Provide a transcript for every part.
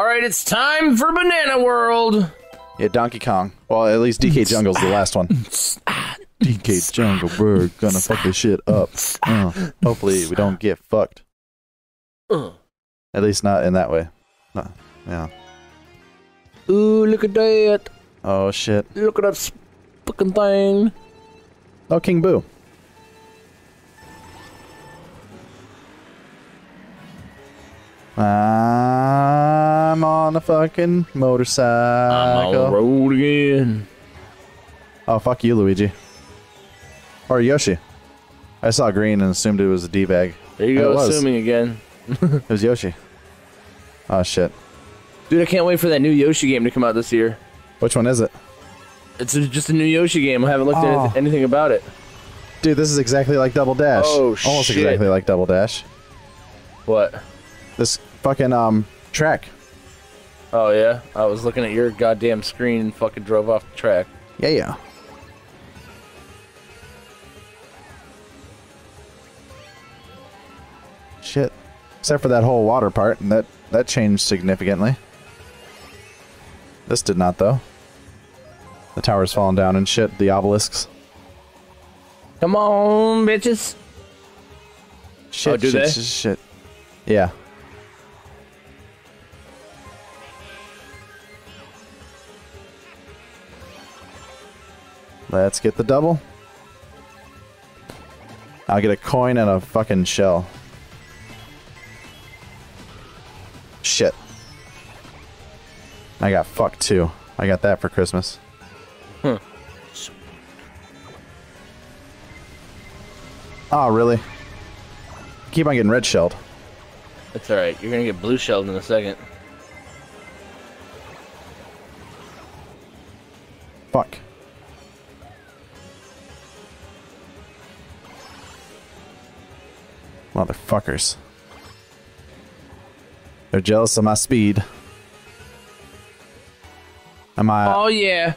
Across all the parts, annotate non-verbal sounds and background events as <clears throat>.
All right, it's time for Banana World. Yeah, Donkey Kong. Well, at least DK Jungle's the ah, last one. Ah, DK ah, Jungle, we're gonna fuck this shit up. Uh, hopefully, we don't get fucked. Uh. At least not in that way. No, yeah. Ooh, look at that. Oh shit. Look at that fucking thing. Oh, King Boo. I'm on a fucking motorcycle. I'm on the road again. Oh, fuck you, Luigi. Or Yoshi. I saw green and assumed it was a D-bag. There you And go, assuming again. <laughs> It was Yoshi. Oh, shit. Dude, I can't wait for that new Yoshi game to come out this year. Which one is it? It's just a new Yoshi game. I haven't looked Oh. at anything about it. Dude, this is exactly like Double Dash. Oh, shit. Almost shit. exactly like Double Dash. What? This fucking, um, track. Oh yeah, I was looking at your goddamn screen and fucking drove off the track. Yeah, yeah. Shit. Except for that whole water part, and that, that changed significantly. This did not, though. The tower's falling down and shit, the obelisks. Come on, bitches. Shit, Oh, do shit, they? shit, shit. Yeah. Let's get the double. I'll get a coin and a fucking shell. Shit. I got fucked too. I got that for Christmas. Huh. Oh, really? Keep on getting red shelled. That's alright. You're gonna get blue shelled in a second. Fuck. Motherfuckers. They're jealous of my speed. Am I? Oh yeah,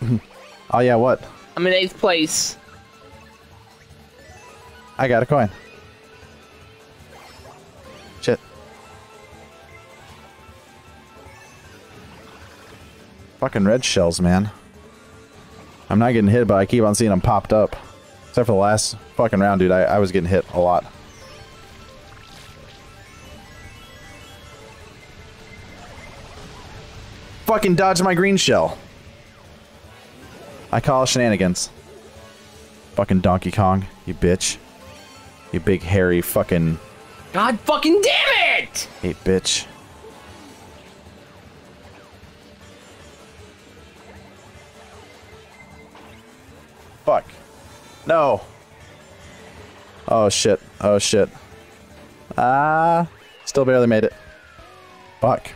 <laughs> Oh yeah, what? I'm in eighth place. I got a coin. Shit. Fucking red shells, man. I'm not getting hit, but I keep on seeing them popped up. Except for the last fucking round, dude. I, I was getting hit a lot. Fucking dodge my green shell. I call shenanigans. Fucking Donkey Kong, you bitch. You big hairy fucking God fucking damn it! hey bitch. Fuck. No. Oh shit. Oh shit. Ah, still barely made it. Fuck.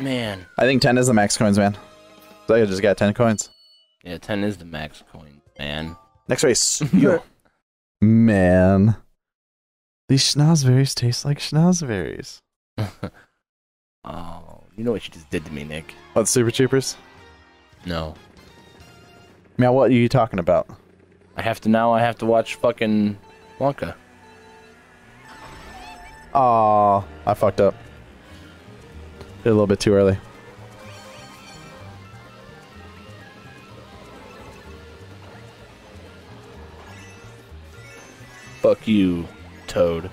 Man, I think 10 is the max coins, man. So I just got 10 coins. yeah, ten is the max coin, man. Next race. <laughs> You. man. These schnozberries taste like schnozberries. <laughs> Oh, you know what you just did to me, Nick? What, Super Troopers? No, Man, what are you talking about? I have to now. I have to watch fucking Wonka. Aw, I fucked up. Did a little bit too early. Fuck you, Toad.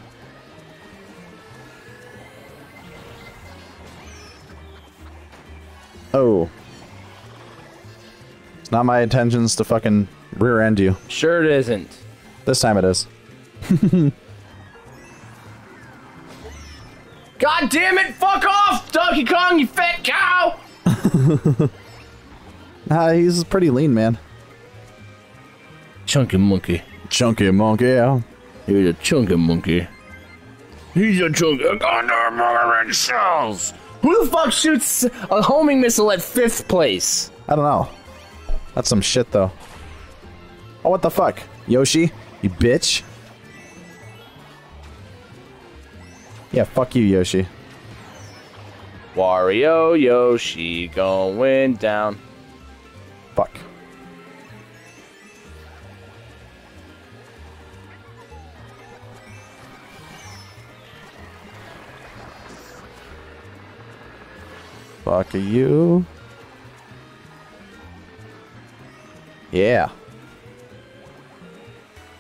It's not my intentions to fucking rear end you. Sure it isn't. This time it is. <laughs> God damn it! Fuck off, Donkey Kong, you fat cow! <laughs> Ah, he's pretty lean, man. Chunky monkey. Chunky monkey, yeah. He's a chunky monkey. He's a chunky. Goddamn shells. Who the fuck shoots a homing missile at fifth place? I don't know. That's some shit, though. Oh, what the fuck? Yoshi? You bitch? Yeah, fuck you, Yoshi. Wario Yoshi going down. Fuck. Fuck you. Yeah.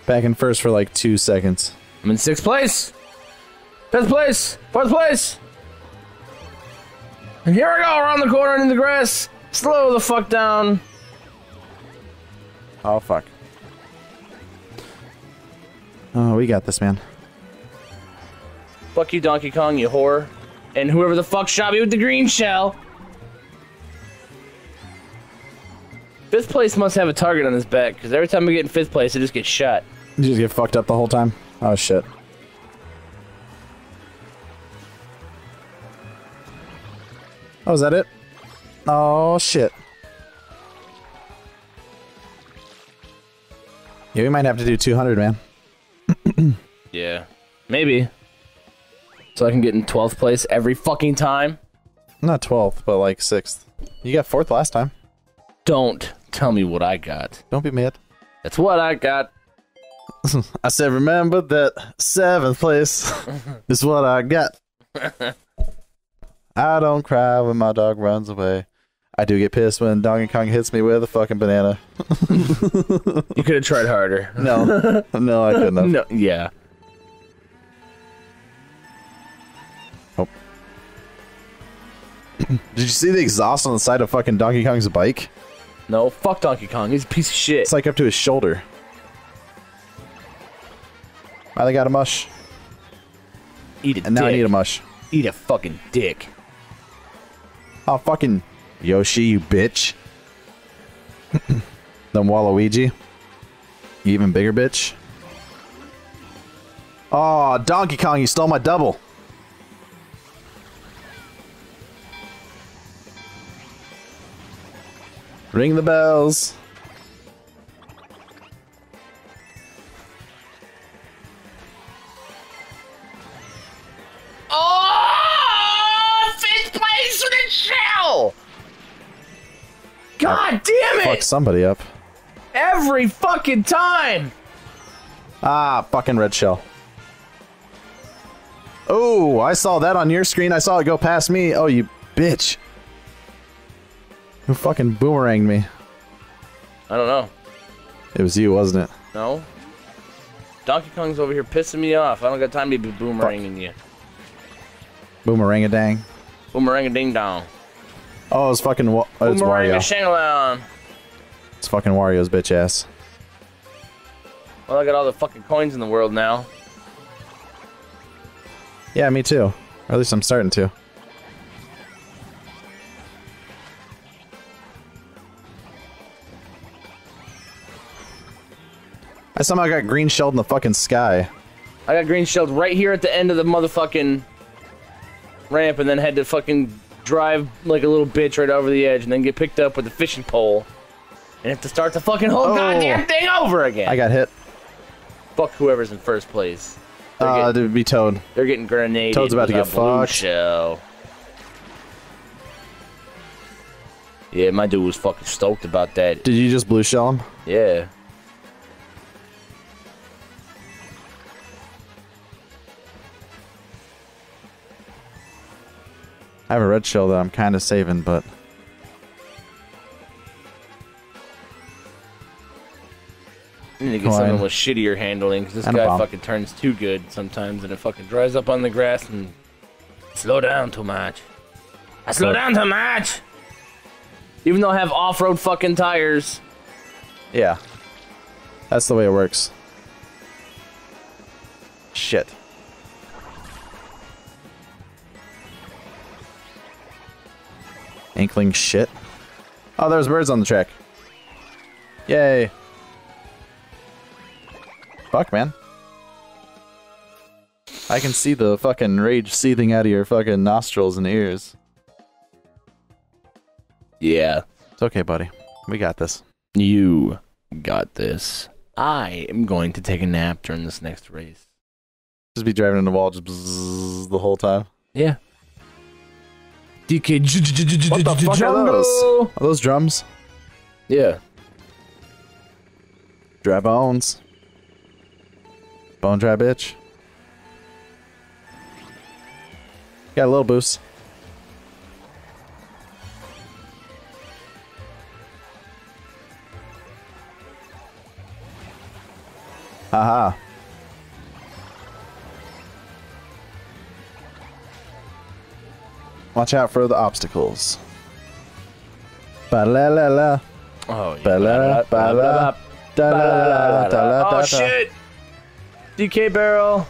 Back in first for like two seconds. I'm in sixth place. Fifth place. Fourth place. And here I go around the corner and in the grass. Slow the fuck down. Oh, fuck. Oh, we got this, man. Fuck you, Donkey Kong, you whore. And whoever the fuck shot me with the green shell. Fifth place must have a target on his back, because every time I get in fifth place, I just get shot. You just get fucked up the whole time? Oh, shit. Oh, is that it? Oh, shit. Yeah, we might have to do 200, man. <clears throat> Yeah. Maybe. So I can get in 12th place every fucking time? Not 12th, but like 6th. You got 4th last time. Don't tell me what I got. Don't be mad. That's what I got. <laughs> I said, remember that 7th place <laughs> is what I got. <laughs> I don't cry when my dog runs away. I do get pissed when Donkey Kong hits me with a fucking banana. You could have tried harder. No. no, I couldn't have. No, yeah. Oh. <clears throat> Did you see the exhaust on the side of fucking Donkey Kong's bike? No, fuck Donkey Kong. He's a piece of shit. It's like up to his shoulder. I got a mush, eat a and now dick. I need a mush. Eat a fucking dick. Oh, fucking Yoshi, you bitch. <laughs> then Waluigi. You even bigger bitch. Oh, Donkey Kong, you stole my double. Ring the bells. Oh! Fifth place with a shell! God damn it! Fuck somebody up. Every fucking time! Ah, fucking red shell. Oh, I saw that on your screen. I saw it go past me. Oh, you bitch. Who fucking boomeranged me? I don't know. It was you, wasn't it? No? Donkey Kong's over here pissing me off. I don't got time to be boomeranging you. Boomerang a dang. Boomerang a ding dong. Oh, it's fucking. Wa- oh, it's Wario. shangalon. It's fucking Wario's bitch ass. Well, I got all the fucking coins in the world now. Yeah, me too. Or at least I'm starting to. I somehow got green shelled in the fucking sky. I got green shelled right here at the end of the motherfucking ramp and then had to fucking drive like a little bitch right over the edge and then get picked up with a fishing pole and have to start the fucking whole Oh. goddamn thing over again. I got hit. Fuck whoever's in first place. They're, Uh, to be Toad. they're getting grenaded. Toad's about to get fucked. Shell. Yeah, my dude was fucking stoked about that. Did you just blue shell him? Yeah. I have a red shell that I'm kind of saving, but I need to get something with shittier handling because this And guy fucking turns too good sometimes and it fucking dries up on the grass and slow down too much. I slow down too much. Even though I have off-road fucking tires. yeah, that's the way it works. Shit. Inkling shit. Oh, there's birds on the track. Yay. Fuck, man. I can see the fucking rage seething out of your fucking nostrils and ears. Yeah. It's okay, buddy. We got this. You got this. I am going to take a nap during this next race. Just be driving in the wall just the whole time. Yeah. DK what the fuck are those? Are those drums? Yeah. Dry bones. Bone dry bitch. Got a little boost. Haha. Watch out for the obstacles. Ba la la la. Oh, yeah. Ba la ba la. Da la la da la da Oh shit! DK barrel.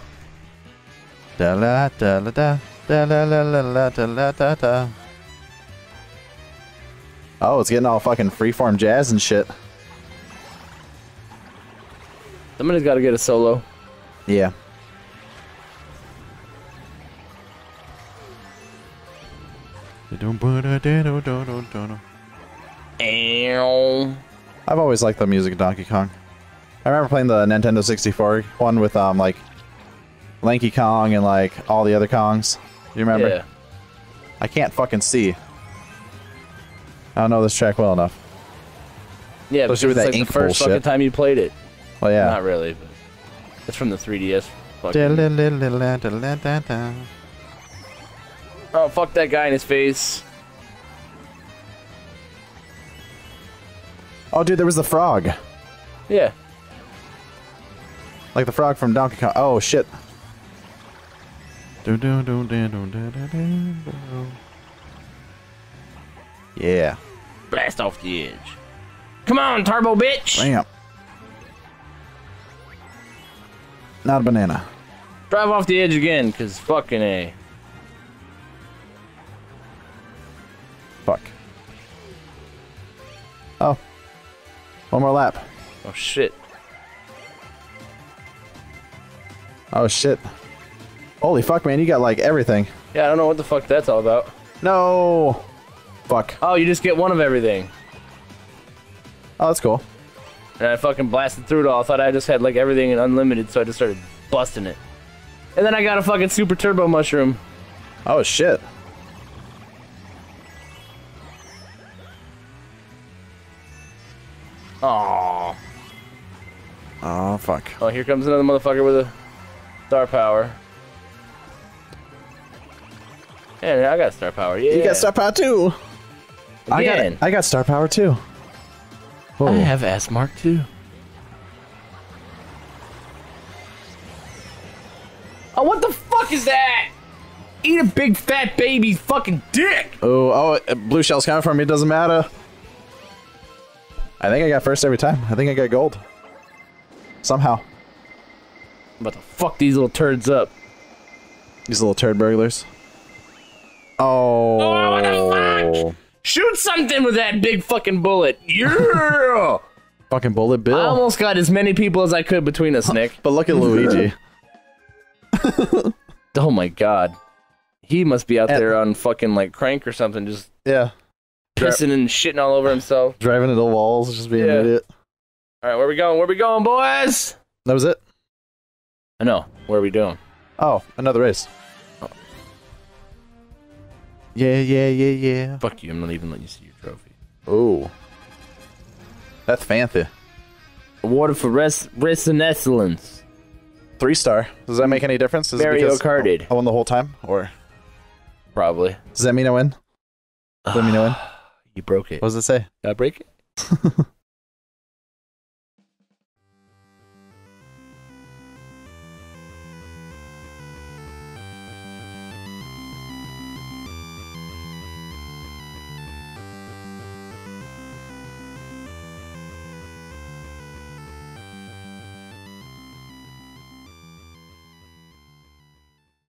Da la da la da. Da la la la la da la da da. Oh, it's getting all fucking freeform jazz and shit. Somebody's got to get a solo. Yeah. Ow. I've always liked the music of Donkey Kong. I remember playing the Nintendo 64 one with um like Lanky Kong and like all the other Kongs. You remember? Yeah. I can't fucking see. I don't know this track well enough. Yeah, Especially with it's that like the first fucking time you played it. Well, yeah. Not really, but it's from the 3DS. Fucking- Oh, fuck that guy in his face. Oh, dude, there was the frog. Yeah. Like the frog from Donkey Kong. Oh, shit. Yeah. Blast off the edge. Come on, turbo bitch! Bam. Not a banana. Drive off the edge again, cause fucking A. Oh. One more lap. Oh shit. Oh, shit. Holy fuck, man. You got like everything. Yeah, I don't know what the fuck that's all about. No. Fuck. Oh, you just get one of everything. Oh, that's cool. And I fucking blasted through it all. I thought I just had like everything in unlimited, so I just started busting it. And then I got a fucking super turbo mushroom. Oh, shit. Aww. Oh, fuck. Oh, here comes another motherfucker with a star power. Yeah, I got star power. Yeah. You got star power too. I Again. got I got star power too. I Oh. have S Mark too. Oh, what the fuck is that? Eat a big fat baby's fucking dick. Oh, oh, blue shell's coming for me. It doesn't matter. I think I got first every time. I think I got gold. Somehow. I'm about to fuck these little turds up. These little turd burglars. Oh. Oh, what the oh. fuck? Shoot something with that big fucking bullet. Yeah. <laughs> Fucking bullet bill. I almost got as many people as I could between us, Nick. but look at Luigi. <laughs> <laughs> Oh my god. He must be out And- there on fucking like crank or something, just yeah. Pissing and shitting all over himself. driving into the walls, just being Yeah. an idiot. All right, where we going? Where we going, boys? That was it. I know. Where are we doing? Oh, another race. Oh. Yeah, yeah, yeah, yeah. Fuck you. I'm not even letting you see your trophy. Oh. That's fancy. Awarded for res- excellence. Three star. Does that make any difference? Is it Mario because Karted. I won the whole time? Or Probably. does that mean I win? Does that mean I win? <sighs> <sighs> <sighs> You broke it. What does it say? Did I break it? <laughs>